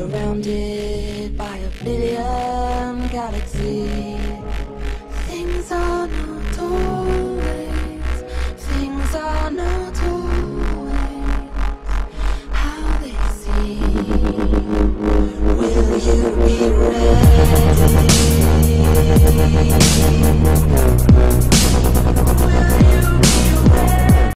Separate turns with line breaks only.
Surrounded by a billion galaxies, things are not always, things are not always how they seem. Will you be?